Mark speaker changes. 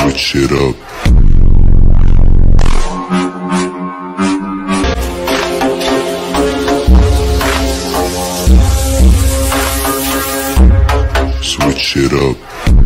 Speaker 1: Switch it up. Switch it up.